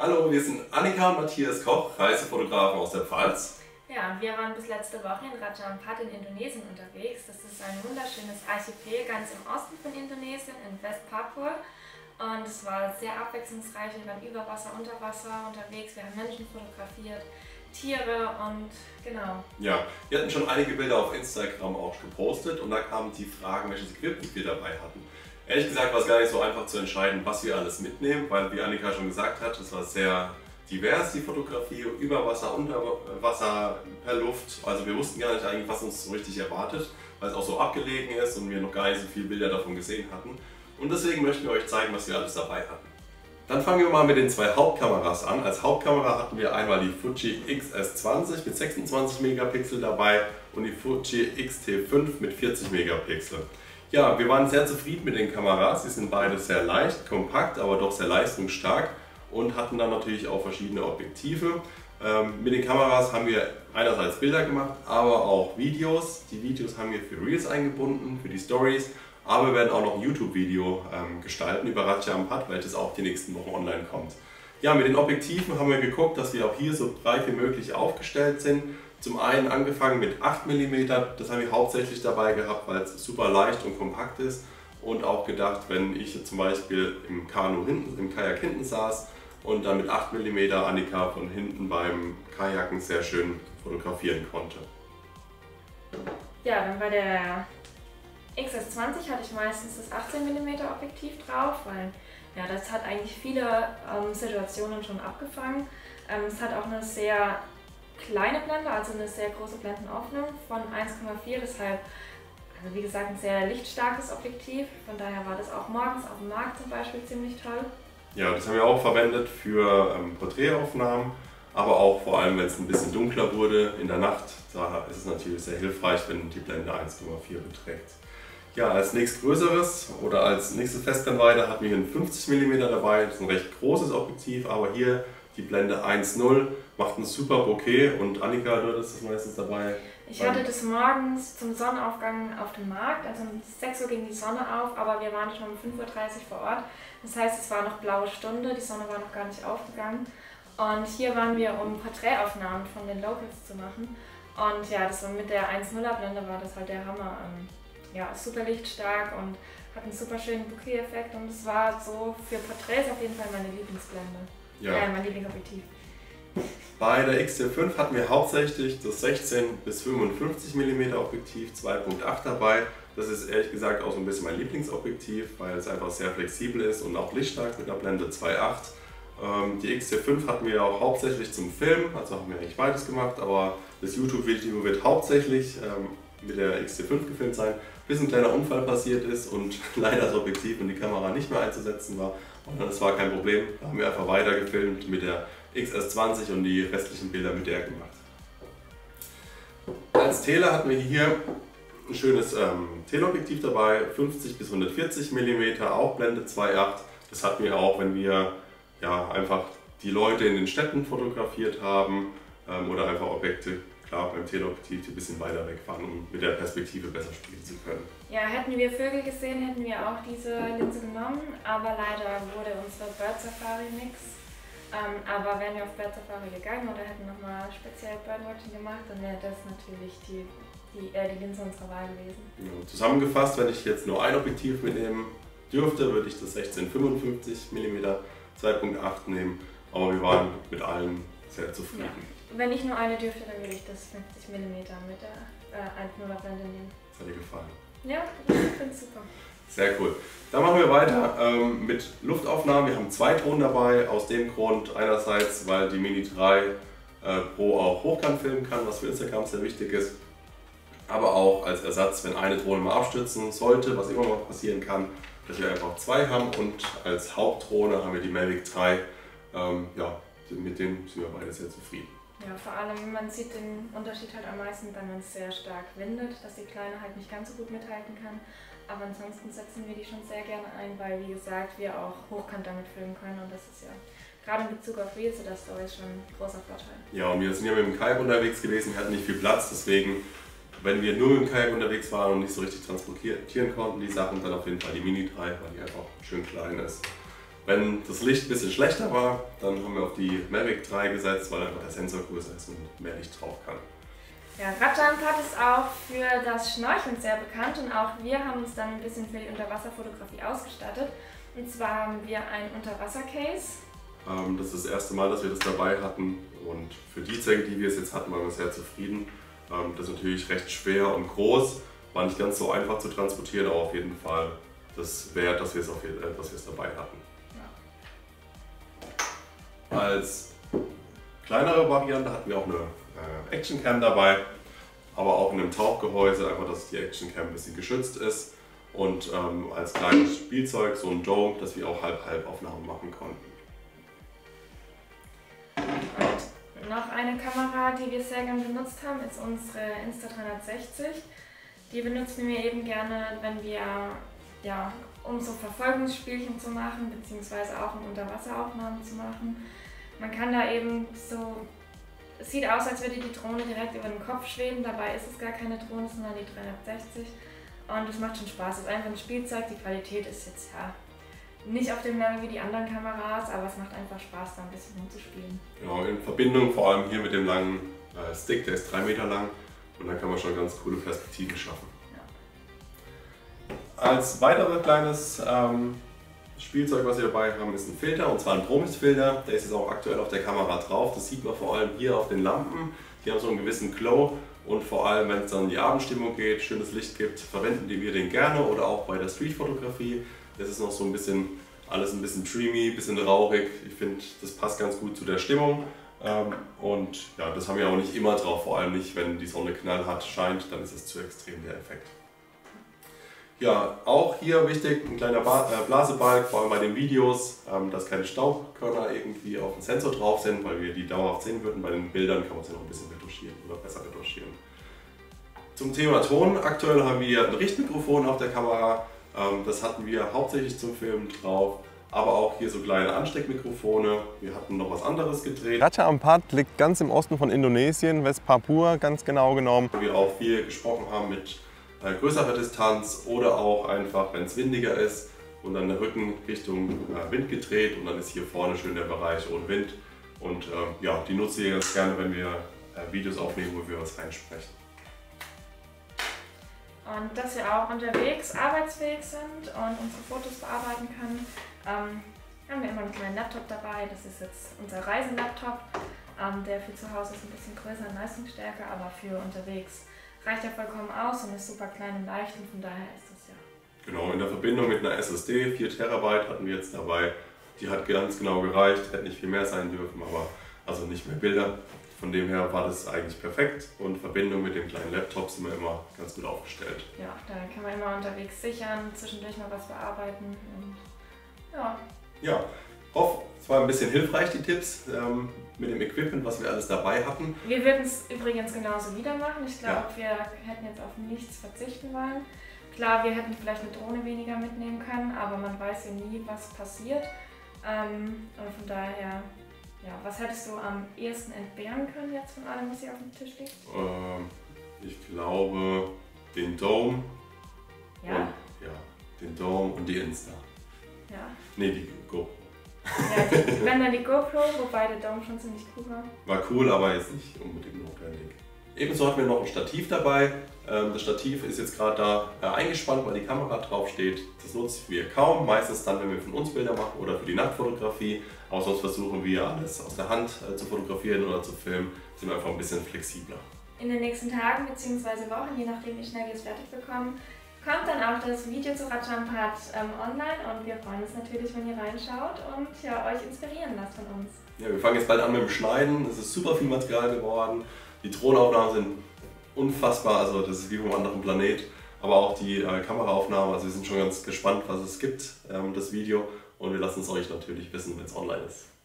Hallo, wir sind Annika und Matthias Koch, Reisefotografen aus der Pfalz. Ja, wir waren bis letzte Woche in Raja Ampat in Indonesien unterwegs. Das ist ein wunderschönes Archipel ganz im Osten von Indonesien, in West-Papua. Und es war sehr abwechslungsreich. Wir waren über Wasser, unter Wasser unterwegs. Wir haben Menschen fotografiert, Tiere und genau. Ja, wir hatten schon einige Bilder auf Instagram auch gepostet und da kamen die Fragen, welches Equipment wir dabei hatten. Ehrlich gesagt war es gar nicht so einfach zu entscheiden, was wir alles mitnehmen, weil wie Annika schon gesagt hat, es war sehr divers, die Fotografie, über Wasser, unter Wasser, per Luft. Also wir wussten gar nicht eigentlich, was uns so richtig erwartet, weil es auch so abgelegen ist und wir noch gar nicht so viele Bilder davon gesehen hatten. Und deswegen möchten wir euch zeigen, was wir alles dabei hatten. Dann fangen wir mal mit den zwei Hauptkameras an. Als Hauptkamera hatten wir einmal die Fuji XS20 mit 26 Megapixel dabei und die Fuji X-T5 mit 40 Megapixel. Ja, wir waren sehr zufrieden mit den Kameras. Sie sind beide sehr leicht, kompakt, aber doch sehr leistungsstark und hatten dann natürlich auch verschiedene Objektive. Ähm, mit den Kameras haben wir einerseits Bilder gemacht, aber auch Videos. Die Videos haben wir für Reels eingebunden, für die Stories, aber wir werden auch noch ein YouTube-Video ähm, gestalten über Raja Ampat, welches auch die nächsten Wochen online kommt. Ja, mit den Objektiven haben wir geguckt, dass wir auch hier so breit wie möglich aufgestellt sind. Zum einen angefangen mit 8 mm, das haben wir hauptsächlich dabei gehabt, weil es super leicht und kompakt ist. Und auch gedacht, wenn ich zum Beispiel im Kanu hinten, im Kajak hinten saß und dann mit 8 mm Annika von hinten beim Kajaken sehr schön fotografieren konnte. Ja, dann bei der XS20 hatte ich meistens das 18 mm Objektiv drauf, weil ja, das hat eigentlich viele ähm, Situationen schon abgefangen. Ähm, es hat auch eine sehr kleine Blende, also eine sehr große Blendenöffnung von 1,4, deshalb, also wie gesagt, ein sehr lichtstarkes Objektiv. Von daher war das auch morgens auf dem Markt zum Beispiel ziemlich toll. Ja, das haben wir auch verwendet für ähm, Porträtaufnahmen, aber auch vor allem, wenn es ein bisschen dunkler wurde in der Nacht, da ist es natürlich sehr hilfreich, wenn die Blende 1,4 beträgt. Ja, als nächstgrößeres oder als nächste Festbrennweite hatten wir hier ein 50 mm dabei, das ist ein recht großes Objektiv, aber hier die Blende 1.0 macht ein super Bouquet und Annika, du hattest das meistens dabei. Ich hatte das morgens zum Sonnenaufgang auf dem Markt, also um 6 Uhr ging die Sonne auf, aber wir waren schon um 5.30 Uhr vor Ort. Das heißt, es war noch blaue Stunde, die Sonne war noch gar nicht aufgegangen. Und hier waren wir, um Porträtaufnahmen von den Locals zu machen. Und ja, das war mit der 1.0er Blende war das halt der Hammer. Ähm, ja, super lichtstark und hat einen super schönen Bouquet-Effekt und es war so für Porträts auf jeden Fall meine Lieblingsblende. Ja. Äh, mein Lieblingsobjektiv. Bei der XT5 hatten wir hauptsächlich das 16 bis 55 mm Objektiv 2.8 dabei. Das ist ehrlich gesagt auch so ein bisschen mein Lieblingsobjektiv, weil es einfach sehr flexibel ist und auch lichtstark mit einer Blende 2.8. Ähm, die XT5 hatten wir auch hauptsächlich zum Filmen, also haben wir eigentlich beides gemacht, aber das YouTube-Video wird hauptsächlich ähm, mit der XT5 gefilmt sein, bis ein kleiner Unfall passiert ist und leider das Objektiv und die Kamera nicht mehr einzusetzen war. Und das war kein Problem, da haben wir einfach weiter gefilmt mit der XS20 und die restlichen Bilder mit der gemacht. Als Tele hatten wir hier ein schönes ähm, Teleobjektiv dabei, 50 bis 140 mm, auch Blende 2.8. Das hatten wir auch, wenn wir ja, einfach die Leute in den Städten fotografiert haben ähm, oder einfach Objekte klar beim Teleobjektiv die ein bisschen weiter wegfahren, um mit der Perspektive besser spielen zu können. Ja, hätten wir Vögel gesehen, hätten wir auch diese Linse genommen, aber leider wurde unsere Bird Safari nix. Ähm, aber wären wir auf Bird Safari gegangen oder hätten nochmal speziell Birdwatching gemacht, dann wäre das natürlich die, die, äh, die Linse unserer Wahl gewesen. Ja, zusammengefasst, wenn ich jetzt nur ein Objektiv mitnehmen dürfte, würde ich das 1655 mm 2.8 nehmen, aber wir waren mit allen sehr zufrieden. Ja. Wenn ich nur eine dürfte, dann würde ich das 50 mm mit der äh, 1,0er Blende nehmen. Das hat dir gefallen? Ja, ich finde es super. Sehr cool. Dann machen wir weiter ähm, mit Luftaufnahmen. Wir haben zwei Drohnen dabei, aus dem Grund einerseits, weil die Mini 3 äh, Pro auch hochkant filmen kann, was für Instagram sehr wichtig ist, aber auch als Ersatz, wenn eine Drohne mal abstürzen sollte, was immer mal passieren kann, dass wir einfach zwei haben und als Hauptdrohne haben wir die Mavic 3. Ähm, ja, mit denen sind wir beide sehr zufrieden. Ja, vor allem, man sieht den Unterschied halt am meisten, wenn man es sehr stark windet, dass die Kleine halt nicht ganz so gut mithalten kann. Aber ansonsten setzen wir die schon sehr gerne ein, weil, wie gesagt, wir auch hochkant damit filmen können und das ist ja gerade in Bezug auf Reels oder Stories schon ein großer Vorteil. Ja, und wir sind ja mit dem Kajak unterwegs gewesen, wir hatten nicht viel Platz, deswegen, wenn wir nur mit dem Kajak unterwegs waren und nicht so richtig transportieren konnten, die Sachen, dann auf jeden Fall die Mini 3, weil die einfach schön klein ist. Wenn das Licht ein bisschen schlechter war, dann haben wir auf die Mavic 3 gesetzt, weil einfach der Sensor größer ist und mehr Licht drauf kann. Ja, Rajanpad ist auch für das Schnorcheln sehr bekannt und auch wir haben uns dann ein bisschen für die Unterwasserfotografie ausgestattet. Und zwar haben wir ein Unterwasser-Case. Ähm, das ist das erste Mal, dass wir das dabei hatten und für die Zwecke, die wir es jetzt hatten, waren wir sehr zufrieden. Ähm, das ist natürlich recht schwer und groß, war nicht ganz so einfach zu transportieren, aber auf jeden Fall das wert, dass wir es, auf äh, dass wir es dabei hatten. Als kleinere Variante hatten wir auch eine äh, Actioncam dabei, aber auch in einem Tauchgehäuse, einfach dass die Actioncam ein bisschen geschützt ist und ähm, als kleines Spielzeug so ein Dome, dass wir auch halb-halb-Aufnahmen machen konnten. Und noch eine Kamera, die wir sehr gerne benutzt haben, ist unsere Insta360. Die benutzen wir eben gerne, wenn wir, ja, um so Verfolgungsspielchen zu machen, beziehungsweise auch um Unterwasseraufnahmen zu machen. Man kann da eben so es sieht aus, als würde die Drohne direkt über den Kopf schweben, dabei ist es gar keine Drohne, sondern die 360. Und es macht schon Spaß. Es ist einfach ein Spielzeug, die Qualität ist jetzt ja nicht auf dem Level wie die anderen Kameras, aber es macht einfach Spaß, da ein bisschen rumzuspielen. Genau, in Verbindung vor allem hier mit dem langen äh, Stick, der ist 3 Meter lang und dann kann man schon ganz coole Perspektiven schaffen. Als weiteres kleines ähm, Spielzeug, was wir dabei haben, ist ein Filter und zwar ein Promis-Filter. Der ist jetzt auch aktuell auf der Kamera drauf. Das sieht man vor allem hier auf den Lampen. Die haben so einen gewissen Glow und vor allem, wenn es dann in die Abendstimmung geht, schönes Licht gibt, verwenden wir den gerne oder auch bei der Street-Fotografie. Das ist noch so ein bisschen, alles ein bisschen dreamy, ein bisschen rauchig. Ich finde, das passt ganz gut zu der Stimmung. Ähm, und ja, das haben wir auch nicht immer drauf, vor allem nicht, wenn die Sonne knallhart scheint, dann ist es zu extrem der Effekt. Ja, auch hier wichtig, ein kleiner äh, Blasebalg, vor allem bei den Videos, ähm, dass keine Staubkörner irgendwie auf dem Sensor drauf sind, weil wir die dauerhaft sehen würden. Bei den Bildern kann man sie noch ein bisschen retuschieren oder besser retuschieren. Zum Thema Ton, aktuell haben wir ein Richtmikrofon auf der Kamera. Ähm, das hatten wir hauptsächlich zum Filmen drauf, aber auch hier so kleine Ansteckmikrofone. Wir hatten noch was anderes gedreht. Raja Ampat liegt ganz im Osten von Indonesien, West Papua ganz genau genommen. Wir auch viel gesprochen haben mit äh, größerer Distanz oder auch einfach, wenn es windiger ist und dann der Rücken Richtung äh, Wind gedreht und dann ist hier vorne schön der Bereich ohne Wind. Und äh, ja, die nutze ich ganz gerne, wenn wir äh, Videos aufnehmen, wo wir was reinsprechen. Und dass wir auch unterwegs arbeitsfähig sind und unsere Fotos bearbeiten können, ähm, haben wir immer einen kleinen Laptop dabei. Das ist jetzt unser Reiselaptop. Ähm, der für zu Hause ist ein bisschen größer und leistungsstärker, aber für unterwegs reicht ja vollkommen aus und ist super klein und leicht und von daher ist das ja. Genau, in der Verbindung mit einer SSD, 4 Terabyte hatten wir jetzt dabei. Die hat ganz genau gereicht, hätte nicht viel mehr sein dürfen, aber also nicht mehr Bilder. Von dem her war das eigentlich perfekt und Verbindung mit dem kleinen Laptop sind wir immer ganz gut aufgestellt. Ja, da kann man immer unterwegs sichern, zwischendurch mal was bearbeiten und ja. Ja, hoffe, es war ein bisschen hilfreich, die Tipps ähm, mit dem Equipment, was wir alles dabei hatten. Wir würden es übrigens genauso wieder machen. Ich glaube, ja. wir hätten jetzt auf nichts verzichten wollen. Klar, wir hätten vielleicht eine Drohne weniger mitnehmen können, aber man weiß ja nie, was passiert. Ähm, und von daher, ja, was hättest du am ehesten entbehren können jetzt von allem, was hier auf dem Tisch liegt? Ähm, ich glaube, den Dome. Ja? Und, ja, den Dome und die Insta. Ja. Nee, die GoPro. Ja, die, wenn dann die GoPro, wobei der Dome schon ziemlich cool war. War cool, aber jetzt nicht unbedingt notwendig. Ebenso hatten wir noch ein Stativ dabei. Ähm, das Stativ ist jetzt gerade da äh, eingespannt, weil die Kamera drauf steht. Das nutzen wir kaum, meistens dann, wenn wir von uns Bilder machen oder für die Nachtfotografie. Aber sonst versuchen wir alles aus der Hand äh, zu fotografieren oder zu filmen. Sind wir einfach ein bisschen flexibler. In den nächsten Tagen bzw. Wochen, je nachdem wie schnell wir es fertig bekommen, kommt dann auch das Video zu Rajampad ähm, online und wir freuen uns natürlich, wenn ihr reinschaut und ja, euch inspirieren lasst von uns. Ja, wir fangen jetzt bald an mit dem Schneiden. Es ist super viel Material geworden. Die Drohnenaufnahmen sind unfassbar, also das ist wie vom anderen Planet. Aber auch die äh, Kameraaufnahmen, also wir sind schon ganz gespannt, was es gibt, ähm, das Video. Und wir lassen es euch natürlich wissen, wenn es online ist.